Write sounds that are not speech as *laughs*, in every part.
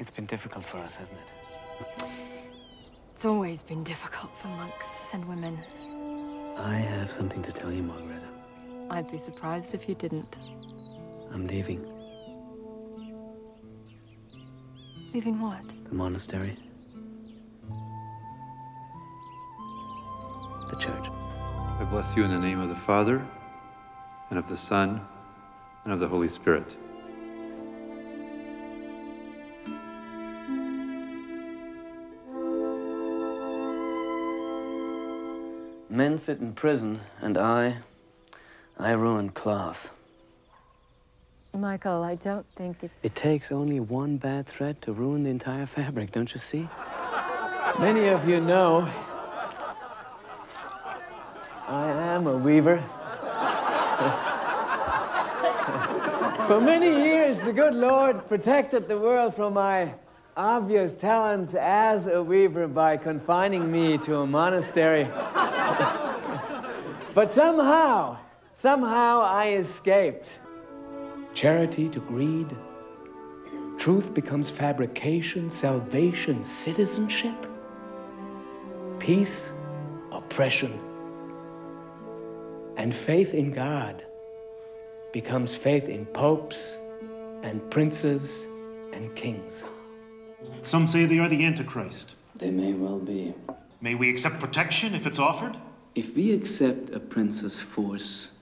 It's been difficult for us, hasn't it? It's always been difficult for monks and women. I have something to tell you, Margareta. I'd be surprised if you didn't. I'm leaving. Leaving what? The monastery. The church. I bless you in the name of the Father, and of the Son, and of the Holy Spirit. Men sit in prison, and I, I ruin cloth. Michael, I don't think it's... It takes only one bad thread to ruin the entire fabric, don't you see? Many of you know I am a weaver. *laughs* For many years, the good Lord protected the world from my obvious talents as a weaver by confining me to a monastery. *laughs* but somehow, somehow I escaped. Charity to greed. Truth becomes fabrication, salvation, citizenship. Peace, oppression. And faith in God becomes faith in popes and princes and kings. Some say they are the Antichrist. They may well be. May we accept protection if it's offered? If we accept a prince's force,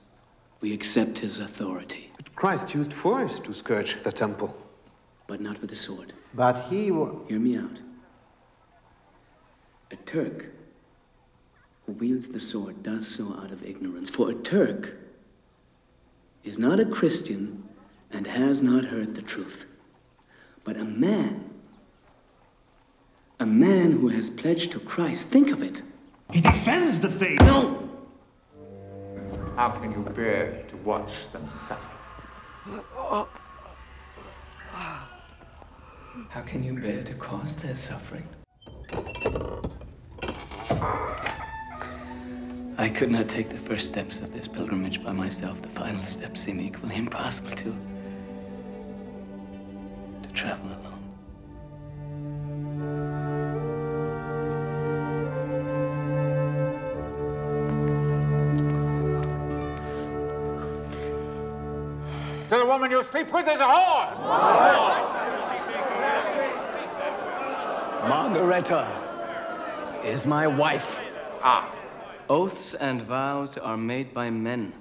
we accept his authority. But Christ used force to scourge the temple. But not with a sword. But he wa- Hear me out. A Turk who wields the sword does so out of ignorance. For a Turk is not a Christian and has not heard the truth. But a man, a man who has pledged to Christ, think of it. He defends the faith. No! How can you bear to watch them suffer? How can you bear to cause their suffering? I could not take the first steps of this pilgrimage by myself. The final steps seem equally impossible to. to travel alone. To the woman you sleep with is a whore! Margareta is my wife. Ah, Oaths and vows are made by men.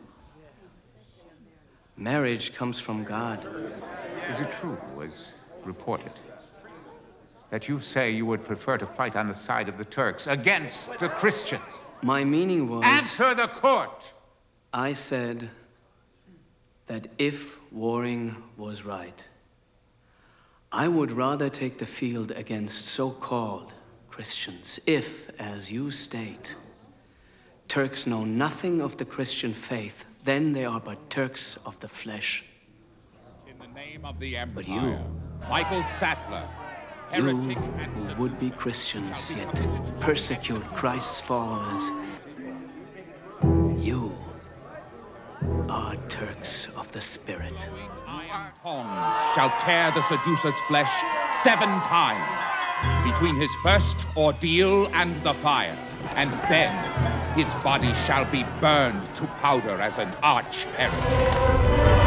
Marriage comes from God. is it true, as reported, that you say you would prefer to fight on the side of the Turks against the Christians? My meaning was. Answer the court! I said that if warring was right, I would rather take the field against so called Christians if, as you state, Turks know nothing of the Christian faith, then they are but Turks of the flesh. In the name of the Empire, But you- Michael Sattler, You, and who would be Christians, yet persecute Christ's followers, the Spirit. iron tongs shall tear the seducer's flesh seven times between his first ordeal and the fire, and then his body shall be burned to powder as an arch heretic.